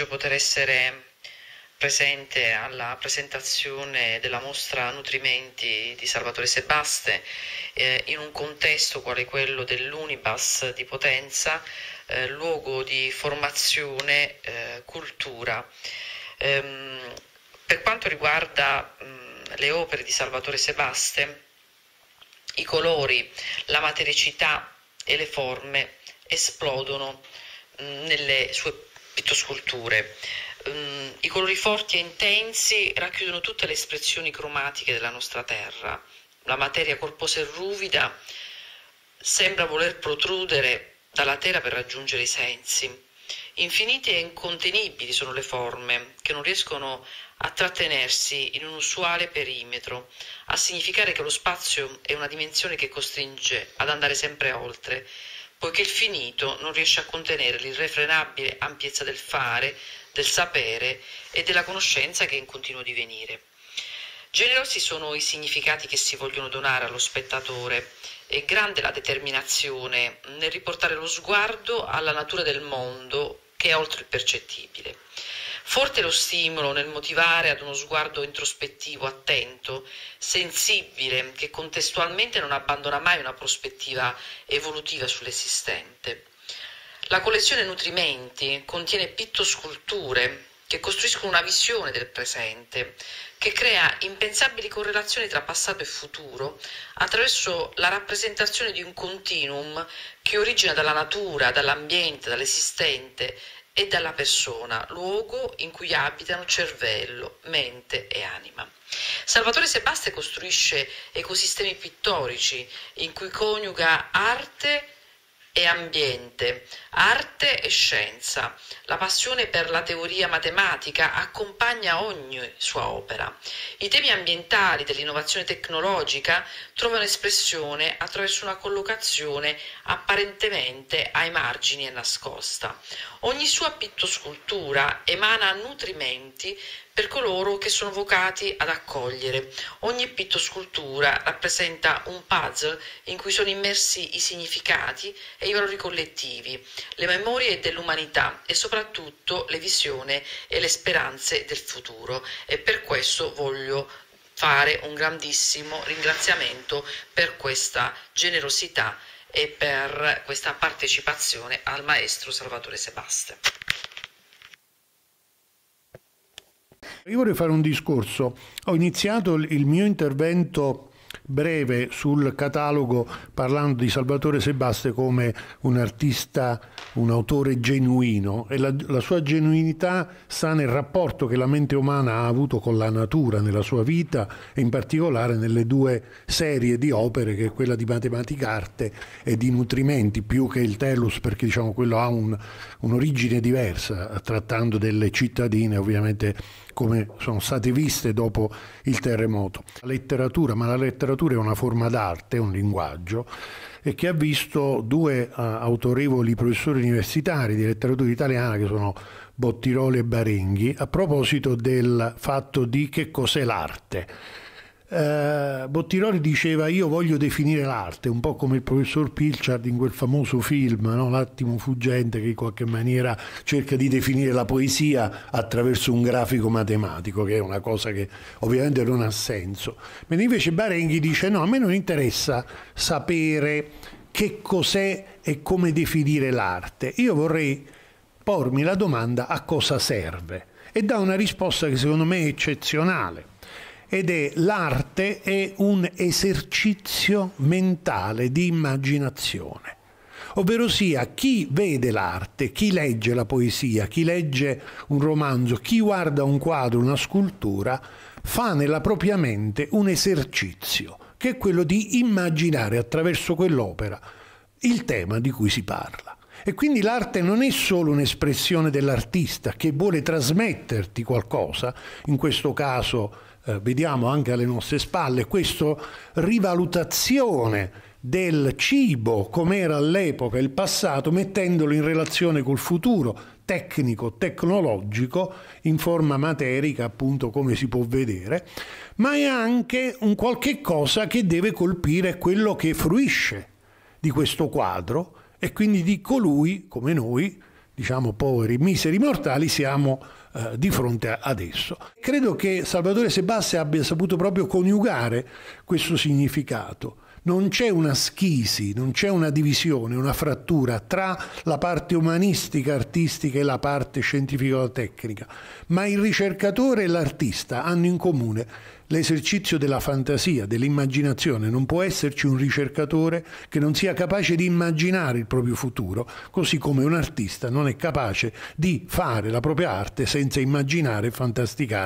privilegio poter essere presente alla presentazione della mostra Nutrimenti di Salvatore Sebaste eh, in un contesto quale quello dell'Unibas di Potenza, eh, luogo di formazione, eh, cultura. Ehm, per quanto riguarda mh, le opere di Salvatore Sebaste, i colori, la matericità e le forme esplodono mh, nelle sue pittosculture. Um, I colori forti e intensi racchiudono tutte le espressioni cromatiche della nostra terra. La materia corposa e ruvida sembra voler protrudere dalla terra per raggiungere i sensi. Infinite e incontenibili sono le forme che non riescono a trattenersi in un usuale perimetro, a significare che lo spazio è una dimensione che costringe ad andare sempre oltre, poiché il finito non riesce a contenere l'irrefrenabile ampiezza del fare, del sapere e della conoscenza che è in continuo divenire. Generosi sono i significati che si vogliono donare allo spettatore e grande la determinazione nel riportare lo sguardo alla natura del mondo che è oltre il percettibile. Forte lo stimolo nel motivare ad uno sguardo introspettivo, attento, sensibile, che contestualmente non abbandona mai una prospettiva evolutiva sull'esistente. La collezione Nutrimenti contiene pittosculture che costruiscono una visione del presente, che crea impensabili correlazioni tra passato e futuro attraverso la rappresentazione di un continuum che origina dalla natura, dall'ambiente, dall'esistente e dalla persona, luogo in cui abitano cervello, mente e anima. Salvatore Sebaste costruisce ecosistemi pittorici in cui coniuga arte e ambiente, arte e scienza. La passione per la teoria matematica accompagna ogni sua opera. I temi ambientali dell'innovazione tecnologica trovano espressione attraverso una collocazione apparentemente ai margini e nascosta. Ogni sua pittoscultura emana nutrimenti per coloro che sono vocati ad accogliere. Ogni pittoscultura rappresenta un puzzle in cui sono immersi i significati e i valori collettivi, le memorie dell'umanità e soprattutto le visioni e le speranze del futuro. E per questo voglio fare un grandissimo ringraziamento per questa generosità e per questa partecipazione al maestro Salvatore Sebaste. Io vorrei fare un discorso. Ho iniziato il mio intervento breve sul catalogo parlando di Salvatore Sebaste come un artista, un autore genuino e la, la, sua genuinità sta nel rapporto che la mente umana ha avuto con la natura nella sua vita e in particolare nelle due serie di opere che è quella di Matematica Arte e di Nutrimenti più che il Tellus perché diciamo quello ha un, un'origine diversa trattando delle cittadine ovviamente come sono state viste dopo il terremoto. La letteratura, ma la letteratura è una forma d'arte, un linguaggio, e che ha visto due uh, autorevoli professori universitari di letteratura italiana che sono Bottiroli e Barenghi, a proposito del fatto di che cos'è l'arte eh, Bottiroli diceva io voglio definire l'arte, un po' come il professor Pilchard in quel famoso film, no? L'attimo fuggente che in qualche maniera cerca di definire la poesia attraverso un grafico matematico, che è una cosa che ovviamente non ha senso. Mentre invece Barenghi dice no, a me non interessa sapere che cos'è e come definire l'arte, io vorrei pormi la domanda a cosa serve e dà una risposta che secondo me è eccezionale ed è l'arte è un esercizio mentale di immaginazione. Ovvero sia chi vede l'arte, chi legge la poesia, chi legge un romanzo, chi guarda un quadro, una scultura, fa nella propria mente un esercizio, che è quello di immaginare attraverso quell'opera il tema di cui si parla. E quindi l'arte non è solo un'espressione dell'artista che vuole trasmetterti qualcosa, in questo caso eh, vediamo anche alle nostre spalle, questa rivalutazione del cibo come era all'epoca, il passato, mettendolo in relazione col futuro tecnico, tecnologico, in forma materica, appunto come si può vedere, ma è anche un qualche cosa che deve colpire quello che fruisce di questo quadro e quindi di colui, come noi, diciamo poveri, miseri mortali, siamo eh, di fronte ad esso. Credo che Salvatore Sebasti abbia saputo proprio coniugare questo significato non c'è una schisi, non c'è una divisione, una frattura tra la parte umanistica, artistica e la parte scientifico-tecnica, ma il ricercatore e l'artista hanno in comune l'esercizio della fantasia, dell'immaginazione. Non può esserci un ricercatore che non sia capace di immaginare il proprio futuro, così come un artista non è capace di fare la propria arte senza immaginare e fantasticare